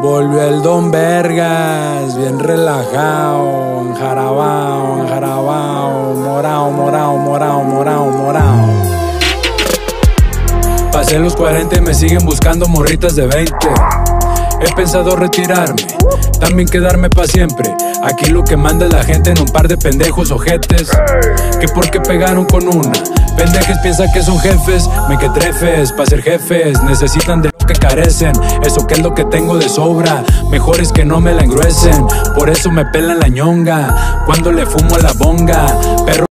Volvió el Don Vergas, bien relajado, enjarabao, enjarabao, morao, morao, morao, morao, morao. Pasé los 40 y me siguen buscando morritas de 20. He pensado retirarme, también quedarme pa' siempre. Aquí lo que manda la gente en un par de pendejos ojetes. Que porque pegaron con una, pendejes piensan que son jefes. Me que trefes, pa' ser jefes, necesitan de lo que carecen. Eso que es lo que tengo de sobra, mejor es que no me la engruesen. Por eso me pelan la ñonga, cuando le fumo a la bonga. Perro